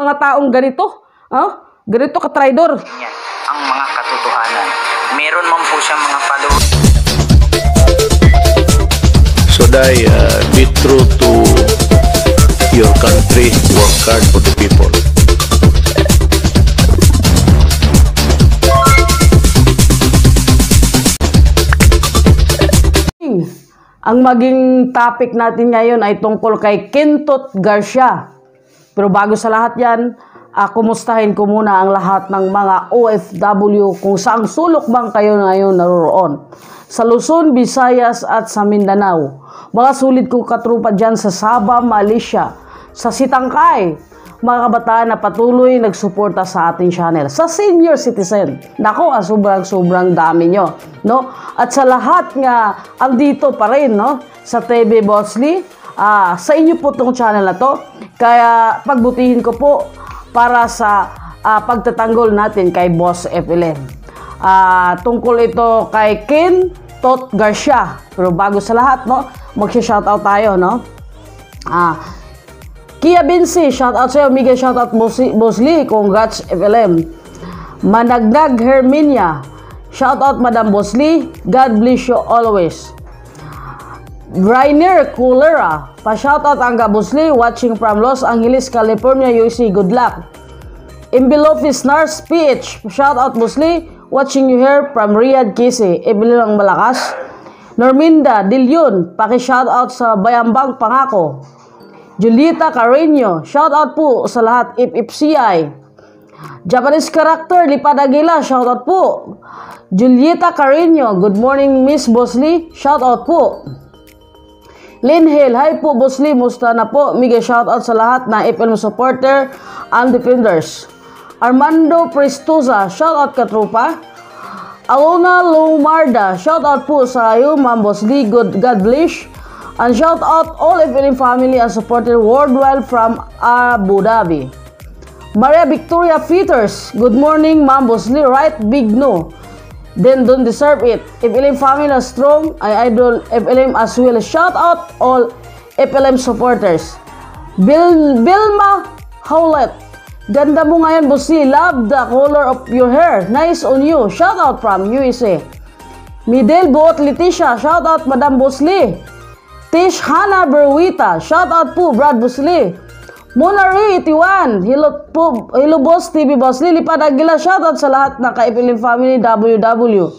mga taong ganito. Oh? Ganito ka-traidor. Yan, ang mga katotohanan. Meron man po siyang mga followers Should I uh, be true to your country, work hard for the people? Ang maging topic natin ngayon ay tungkol kay Quintot Garcia. Pero bago sa lahat yan, ah, kumustahin ko muna ang lahat ng mga OFW kung saang sulok bang kayo ngayon naroroon. Sa Luzon, Visayas at sa Mindanao. Mga sulit kong katrupa dyan sa Sabah, Malaysia. Sa Sitangkay, mga kabataan na patuloy nagsuporta sa ating channel. Sa senior citizen, nako, ah, sobrang sobrang dami nyo. No? At sa lahat nga, andito pa rin, no? Sa TV Bosley, ah, sa inyo po itong channel na to. Kaya pagbutihin ko po para sa ah, pagtatanggol natin kay Boss FLM. Ah, tungkol ito kay Ken Tot Garcia. Pero bago sa lahat, no? Magsha-shoutout tayo, no? Ah, Kia Binsi, shout out sa'yo. Miguel, shout out Boss Boss Lee. Congrats FLM. Managnag Herminia. Shout out Madam Boss Lee. God bless you always. Rainer Coolera. Pa-shout out ang Lee watching from Los Angeles, California, USA. Good luck. Imbilofis Nars PH. Shout out Boss Lee. Watching you here from Riyadh, KC. Evelyn ang malakas. Norminda Dilyun. Paki-shout out sa Bayambang Pangako. Julieta Carreño, shout out po sa lahat FFCI. Japanese character, Lipad Aguila, shout out po. Julieta Carreño, good morning Miss Bosley, shout out po. Lynn Hill, hi po Bosley, musta na po? Miguel shout out sa lahat na FLM supporter and defenders. Armando Prestosa, shout out katropa. Alona Lomarda, shout out po sa iyo, Ma'am Bosley, good God bless. And shout out all FLM family and supporter worldwide from Abu Dhabi. Maria Victoria Peters, good morning, Ma'am Bosley, right? Big no. Then don't deserve it. FLM family are strong, I idol FLM as well. Shout out all FLM supporters. Bil Bilma Howlett, ganda mo ngayon, Bosley. Love the color of your hair. Nice on you. Shout out from USA. Midel Buot Leticia, shout out Madam Bosley. Tish Hana Berwita, shout out po Brad Busli. Monari Itiwan, hello po, hello boss TV Boss Lilipad Aguila, shout out sa lahat ng Kaipiling Family WW.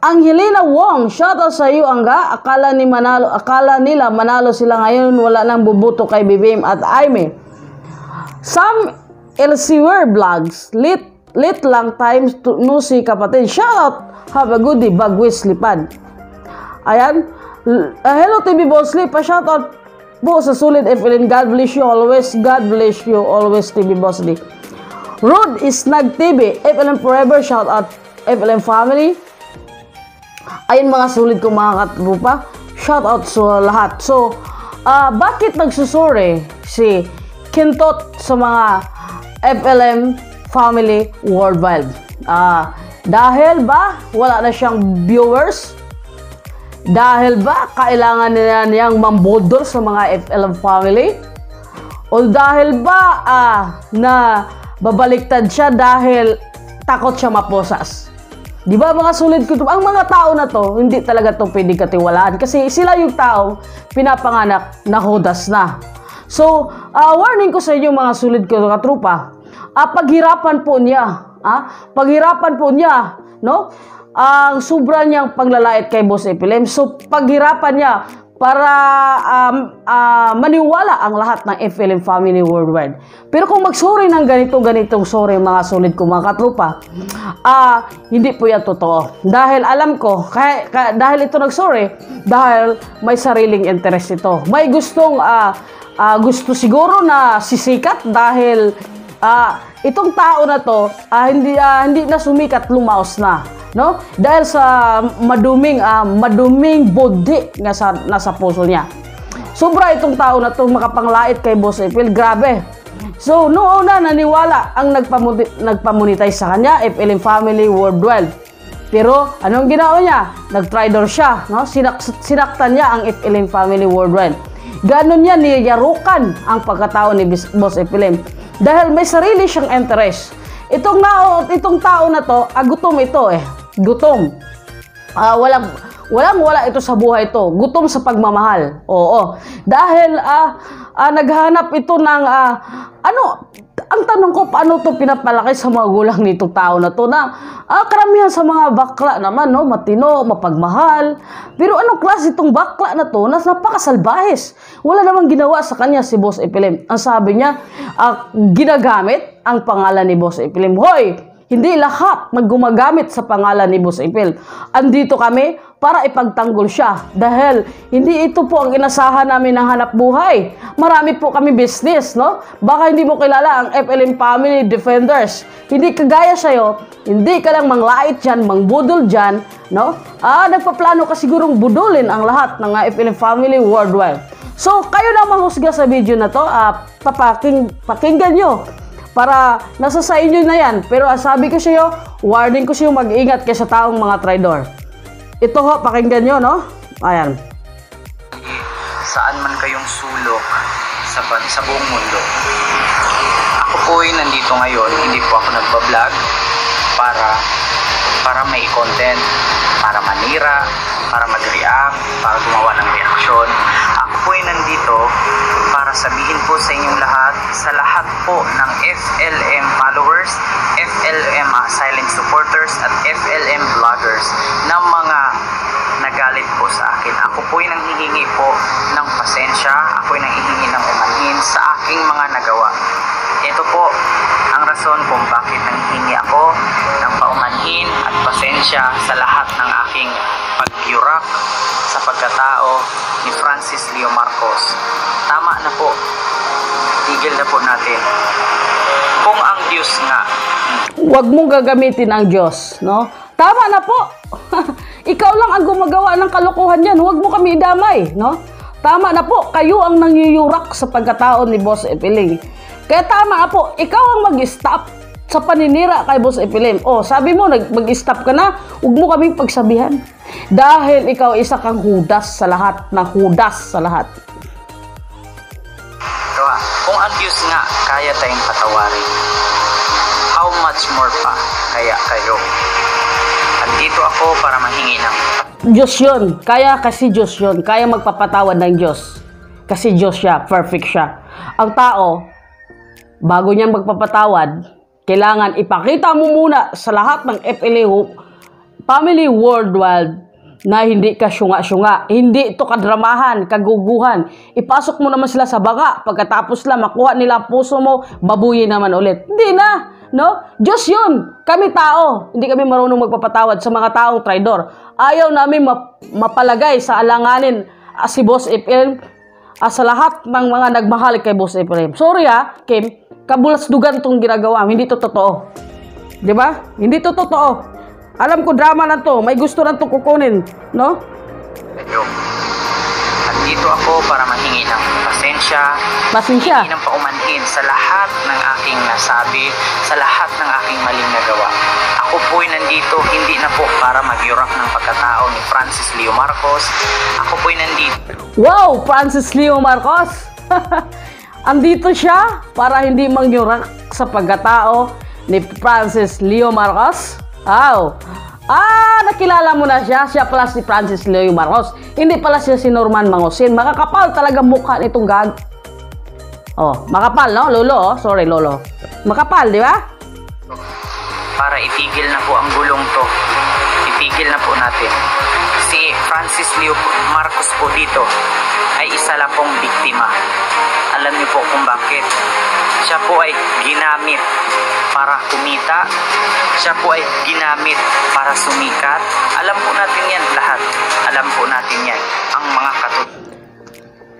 Angelina Wong, shout out sa iyo Angga. Akala ni Manalo, akala nila manalo sila ngayon, wala nang bubuto kay BBM at Aime. Sam Elsevier Vlogs, lit lit lang times to no si kapatid. Shout out, have a good day, Bagwis Lipad. Ayan, Uh, hello TV Bossly, pa-shoutout po sa Sulit FLN. God bless you always. God bless you always TV Bossly. Rod is Nag TV. FLN Forever. Shoutout FLN Family. Ayun mga sulit kong mga katrupa. Shoutout sa lahat. So, uh, bakit nagsusuri si Kintot sa mga FLM Family Worldwide? Uh, dahil ba wala na siyang viewers? Dahil ba kailangan nila niyang mambodor sa mga FLM family? O dahil ba ah, na babaliktad siya dahil takot siya maposas? Di ba mga sulit ko Ang mga tao na to, hindi talaga to pwede katiwalaan kasi sila yung tao pinapanganak na hodas na. So, uh, warning ko sa inyo mga sulit ko katrupa, uh, paghirapan po niya, ah, paghirapan po niya, no? Ang sobra niyang paglalait kay Boss Epilem. So, paghirapan niya para um, uh, maniwala ang lahat ng FLM family worldwide. Pero kung magsuri ng ganito-ganitong sorry mga solid ko mga katrupa, uh, hindi po yan totoo. Dahil alam ko, kaya, kaya, dahil ito nagsuri, dahil may sariling interest ito. May gustong, uh, uh, gusto siguro na sisikat dahil uh, itong tao na to, uh, hindi, uh, hindi na sumikat, lumaos na no? Dahil sa maduming uh, maduming body nga sa nasa puso niya. Sobra itong tao na to makapanglait kay Boss April, grabe. So, noong una naniwala ang nagpamonetize sa kanya, FLM Family Worldwide. Pero anong ginawa niya? Nag-traitor siya, no? Sinak sinaktan niya ang FLM Family Worldwide. Ganon niya niyarukan ang pagkatao ni Boss FLM. Dahil may sarili siyang interest. Itong, nao, itong tao na to, ah, gutom ito eh. Gutom. Ah, walang walang wala ito sa buhay to. Gutom sa pagmamahal. Oo. Dahil ah, ah, naghanap ito ng ah, ano ang tanong ko paano to pinapalaki sa mga gulang nitong tao na to na ah, karamihan sa mga bakla naman no? Matino mapagmahal. Pero anong klase itong bakla na to na napakasalbahes wala namang ginawa sa kanya si Boss Epilim ang sabi niya ah, ginagamit ang pangalan ni Boss Epilim hoy hindi lahat maggumagamit sa pangalan ni Boss Ipil. Andito kami para ipagtanggol siya dahil hindi ito po ang inasahan namin ng hanap buhay. Marami po kami business, no? Baka hindi mo kilala ang FLM Family Defenders. Hindi kagaya sa'yo, hindi ka lang manglait dyan, mangbudol dyan, no? Ah, nagpaplano ka sigurong budulin ang lahat ng uh, FLM Family worldwide. So, kayo na mahusga sa video na to, ah, papaking, pakinggan nyo para nasa sa inyo na yan. Pero ang sabi ko sa iyo, warning ko sa iyo mag-ingat kay sa taong mga traidor. Ito ho, pakinggan nyo, no? Ayan. Saan man kayong sulok sa, sa buong mundo. Ako po'y nandito ngayon, hindi po ako nagbablog para para may content, para manira, para mag-react, para gumawa ng reaksyon. Ako po'y nandito para sabihin po sa inyong lahat, sa lahat po ng FLM followers, FLM uh, silent supporters at FLM vloggers ng mga nagalit po sa akin. Ako po'y nanghihingi po ng pasensya, ako'y nanghihingi ng umanhin sa aking mga nagawa. Ito po rason kung bakit nanghihingi ako ng paumanhin at pasensya sa lahat ng aking pagyurak sa pagkatao ni Francis Leo Marcos. Tama na po. Tigil na po natin. Kung ang Diyos nga Huwag mong gagamitin ang Diyos, no? Tama na po. Ikaw lang ang gumagawa ng kalokohan yan. Huwag mo kami idamay, no? Tama na po. Kayo ang nangyuyurak sa pagkatao ni Boss Epiling. Kaya tama po. Ikaw ang mag-stop sa paninira kay Boss Epilim. Oh, sabi mo, mag-stop ka na. Huwag mo kaming pagsabihan. Dahil ikaw isa kang hudas sa lahat, na hudas sa lahat. Diba? Kung Diyos nga kaya tayong patawarin, how much more pa kaya kayo? Andito ako para manghingi ng Diyos yun. Kaya kasi Diyos yun. Kaya magpapatawad ng Diyos. Kasi Diyos siya. Perfect siya. Ang tao, bago niya magpapatawad, kailangan ipakita mo muna sa lahat ng FLA Family Worldwide na hindi ka syunga-syunga. Hindi ito kadramahan, kaguguhan. Ipasok mo naman sila sa baga. Pagkatapos lang, makuha nila puso mo, babuyin naman ulit. Hindi na. No? Diyos yun. Kami tao. Hindi kami marunong magpapatawad sa mga taong traidor. Ayaw namin map- mapalagay sa alanganin ah, si Boss Ephraim ah, sa lahat ng mga nagmahal kay Boss Ephraim. Sorry ha, Kim. Kabulasdugan tong ginagawa. Hindi to totoo. Di ba? Hindi to totoo. Alam ko drama na to. May gusto na to kukunin. No? kayo. Andito ako para manghingi ng pasensya, Pasensya. hingi ng paumanhin sa lahat ng aking nasabi, sa lahat ng aking maling nagawa. Ako po'y nandito hindi na po para magyurak ng pagkatao ni Francis Leo Marcos. Ako po'y nandito Wow! Francis Leo Marcos! Andito siya para hindi mangyurak sa pagkatao ni Francis Leo Marcos. Wow! Ah, nakilala mo na siya. Siya pala si Francis Leo Marcos. Hindi pala siya si Norman Mangosin. Makakapal talaga mukha nitong gag. Oh, makapal, no? Lolo, oh. Sorry, Lolo. Makapal, di ba? para itigil na po ang gulong to. Itigil na po natin. Si Francis Leo Marcos po dito ay isa lang pong biktima. Alam niyo po kung bakit. Siya po ay ginamit para kumita. Siya po ay ginamit para sumikat. Alam po natin yan lahat. Alam po natin yan. Ang mga katut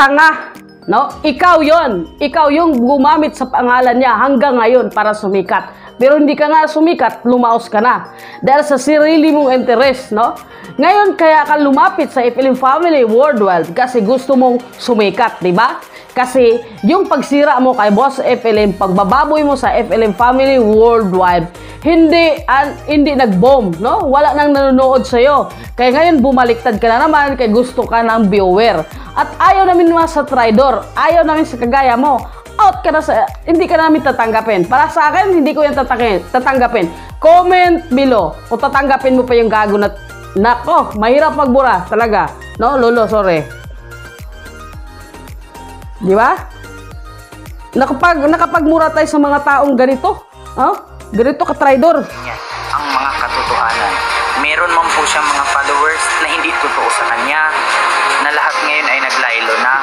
tanga. No? Ikaw yon. Ikaw yung gumamit sa pangalan niya hanggang ngayon para sumikat. Pero hindi ka nga sumikat, lumaos ka na. Dahil sa sarili mong interest, no? Ngayon, kaya ka lumapit sa FLM Family Worldwide kasi gusto mong sumikat, di ba? Kasi yung pagsira mo kay Boss FLM, pagbababoy mo sa FLM Family Worldwide, hindi an, hindi nag-bomb, no? Wala nang nanonood sa iyo. Kaya ngayon bumaliktad ka na naman kay gusto ka ng viewer. At ayaw namin mga sa traidor, ayaw namin sa kagaya mo. out ka na sa, hindi ka namin tatanggapin. Para sa akin, hindi ko yan tatanggapin. tatanggapin. Comment below kung tatanggapin mo pa yung gago na, nako, mahirap magbura talaga. No, lolo, sorry. Di ba? Nakapag, nakapagmura tayo sa mga taong ganito. Oh? Ganito ka traidor. niya ang mga katotohanan. Meron man po siyang mga followers na hindi totoo sa kanya, na lahat ngayon ay naglailo na.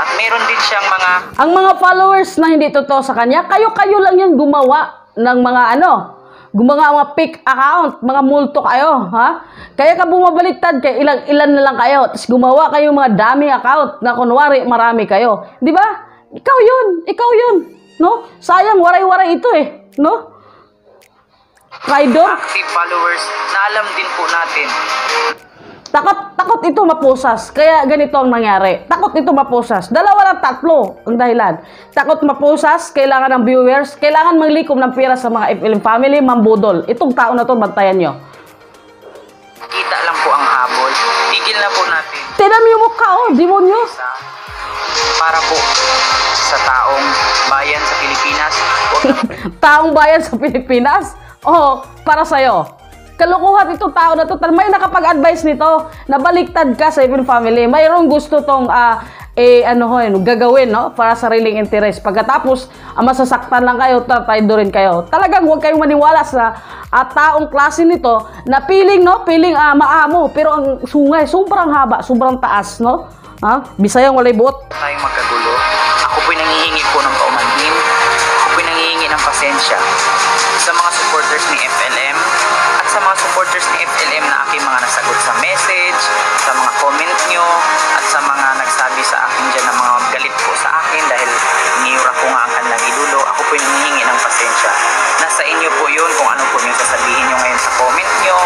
At meron din siyang mga Ang mga followers na hindi totoo sa kanya, kayo-kayo lang yan gumawa ng mga ano, gumawa mga fake account, mga multo kayo, ha? Kaya ka bumabaliktad kay ilang ilan na lang kayo, tapos gumawa kayo mga daming account na kunwari marami kayo. Di ba? Ikaw yun, ikaw yun, no? Sayang, waray-waray ito eh, no? Traidor, active followers na alam din po natin takot, takot ito mapusas. Kaya ganito ang nangyari. Takot ito mapusas. Dalawa lang tatlo ang dahilan. Takot mapusas, kailangan ng viewers, kailangan maglikom ng pera sa mga FLM family, mambudol. Itong tao na to, bantayan nyo. kita lang po ang habol. Tigil na po natin Tinan mo yung mukha, oh, demonyo. para po sa taong bayan sa Pilipinas. Taong bayan sa Pilipinas. Oh, para sa'yo. Kalukuhan itong tao na to. May nakapag-advise nito na baliktad ka sa FLM family. Mayroong gusto tong ah, eh, ano ho, yun, gagawin, no? Para sa sariling interest. Pagkatapos, ah, masasaktan lang kayo, tataydo rin kayo. Talagang huwag kayong maniwala sa at taong klase nito na piling, no? Piling ah, maamo. Pero ang sungay, sobrang haba, sobrang taas, no? Ha? Bisayang walay buot. tayong magkagulo. Ako po'y nangihingi po ng paumanhin. Ako po'y nangihingi ng pasensya sa message, sa mga comment nyo, at sa mga nagsabi sa akin dyan na mga galit po sa akin dahil niyura ko nga ang kanilang idolo. Ako po'y nangihingi ng pasensya. Nasa inyo po yun kung ano po yung sasabihin nyo ngayon sa comment nyo,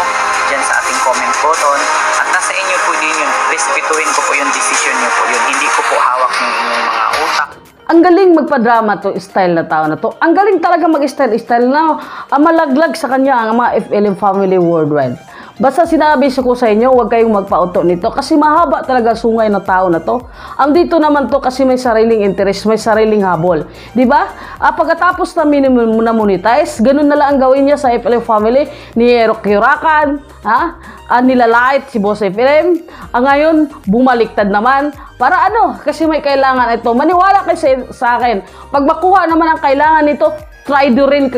dyan sa ating comment button. At nasa inyo po din yun. Respetuhin ko po yung decision nyo po yun. Hindi ko po hawak yung inyong mga utak. Ang galing magpa-drama to style na tao na to. Ang galing talaga mag-style style na ah, malaglag sa kanya ang mga FLM family worldwide. Basta sinabi ko sa inyo, huwag kayong magpauto nito kasi mahaba talaga sungay na tao na to. Ang dito naman to kasi may sariling interest, may sariling habol. 'Di ba? Ah, pagkatapos na minimum na monetize, ganun na lang ang gawin niya sa FLM family ni Erok Yurakan, ha? Ah, nilalait si Boss FLM. Ah, ngayon, bumaliktad naman. Para ano? Kasi may kailangan ito. Maniwala kayo sa, sa akin. Pag makuha naman ang kailangan nito, traidorin,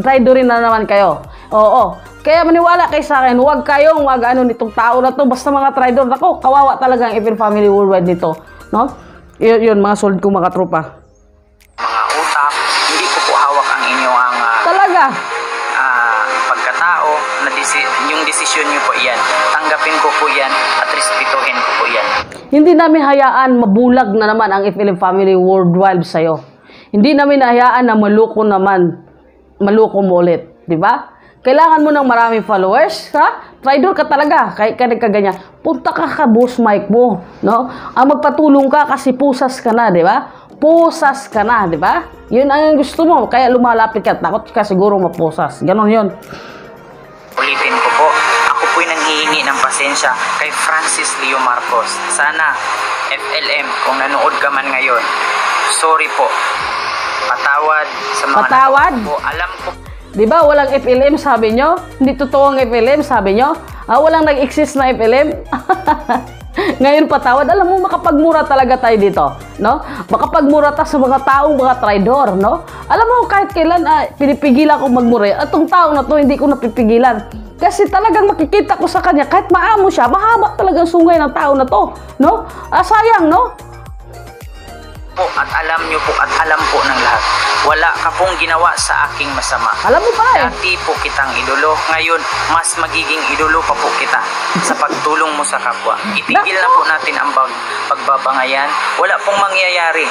traidorin na naman kayo. Oo. Kaya maniwala kayo sa akin, huwag kayong wag ano nitong tao na to, basta mga traidor. Ako, kawawa talaga ang Evil Family Worldwide nito. No? Yun, yun mga solid kong mga tropa. Mga utak. Hindi ko po hawak ang inyong ang ah, Talaga. ah, pagkatao na desi- yung desisyon nyo po yan. Tanggapin ko po yan at respetuhin ko po yan. Hindi namin hayaan mabulag na naman ang FLM Family Worldwide sa'yo. Hindi namin hayaan na maluko naman. Maluko mo ulit. Ba? Kailangan mo ng maraming followers, ha? Traidor ka talaga, kahit ka nagkaganyan. Punta ka ka, boss mic mo, no? Ang magpatulong ka kasi pusas ka na, di ba? Pusas ka na, di ba? Yun ang gusto mo, kaya lumalapit ka. Takot ka siguro mapusas. Ganon yun. Ulitin ko po, ako po'y nanghihingi ng pasensya kay Francis Leo Marcos. Sana, FLM, kung nanood ka man ngayon, sorry po. Patawad sa mga Patawad? ko. Alam ko Di ba walang FLM sabi nyo? Hindi totoo ang FLM sabi nyo? Ah, walang nag-exist na FLM? Ngayon patawad, alam mo makapagmura talaga tayo dito, no? Makapagmura tayo sa mga taong mga traidor, no? Alam mo kahit kailan ah, pinipigilan ko magmura, at tong tao na to hindi ko napipigilan. Kasi talagang makikita ko sa kanya, kahit maamo siya, mahaba talagang sungay ng tao na to, no? Ah, sayang, no? Po at alam nyo po at alam po ng lahat. Wala ka pong ginawa sa aking masama. Alam mo pa eh. Dati po kitang idolo. Ngayon, mas magiging idolo pa po kita sa pagtulong mo sa kapwa. Itigil na po natin ang pag pagbabangayan. Wala pong mangyayari.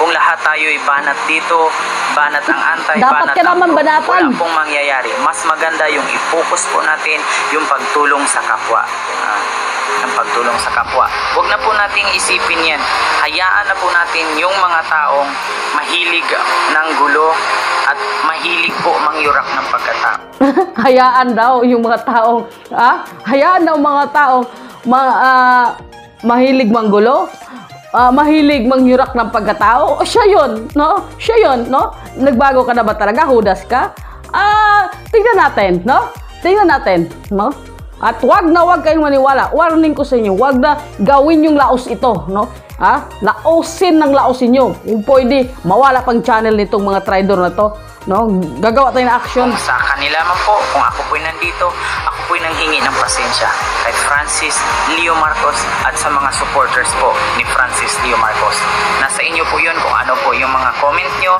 Kung lahat tayo'y banat dito, banat ang antay, Dapat banat ka ang naman pro, banatan. Wala pong mangyayari. Mas maganda yung i-focus po natin yung pagtulong sa kapwa. Ah, ang pagtulong sa kapwa. Huwag na po nating isipin yan. Hayaan na po natin yung mga taong mahilig ng gulo at mahilig po mangyurak ng pagkatao. hayaan daw yung mga taong ah, hayaan daw mga taong ma, ah, mahilig manggulo. ah, mahilig mangyurak ng pagkatao, siya yun, no? Siya yun, no? Nagbago ka na ba talaga? Hudas ka? Ah, tingnan natin, no? Tingnan natin, no? At wag na wag kayong maniwala. Warning ko sa inyo, wag na gawin yung laos ito, no? Ha? Laosin ng laosin nyo. Kung pwede, mawala pang channel nitong mga trader na to, no? Gagawa tayo ng action. Kung sa kanila man po, kung ako po'y nandito, ako po'y nanghingi ng pasensya kay Francis Leo Marcos at sa mga supporters po ni Francis Leo Marcos. Nasa inyo po yun kung ano po yung mga comment nyo.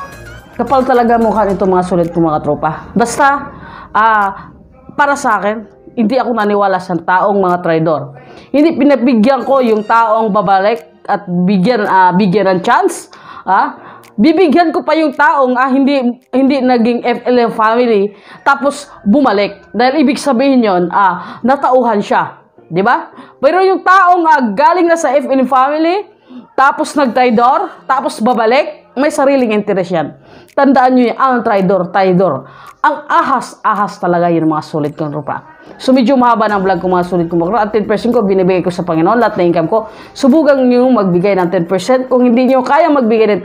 Kapal talaga mukha nito mga sulit kong mga tropa. Basta, ah, para sa akin, hindi ako naniwala sa taong mga traidor. Hindi pinabigyan ko yung taong babalik at bigyan ah, bigyan ng chance. Ah, bibigyan ko pa yung taong ah, hindi hindi naging FLM family tapos bumalik. Dahil ibig sabihin yon, ah, natauhan siya. 'Di ba? Pero yung taong ah, galing na sa FLM family, tapos nag-traidor, tapos babalik, may sariling interes yan. Tandaan nyo yan, ang traidor, traidor. Ang ahas-ahas talaga yun mga sulit kong rupa. So medyo mahaba ng vlog ko mga sulit kong rupa. At 10% ko binibigay ko sa Panginoon, lahat na income ko. Subukan nyo magbigay ng 10%. Kung hindi nyo kaya magbigay ng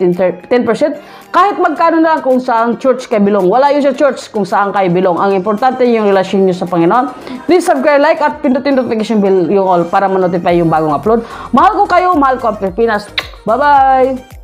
10%, kahit magkano na kung saan church kayo bilong. Wala yun sa church kung saan kayo bilong. Ang importante yung relasyon nyo sa Panginoon. Please subscribe, like, at pindutin notification bell yung all para ma-notify yung bagong upload. Mahal ko kayo, mahal ko ang Pilipinas. Bye-bye!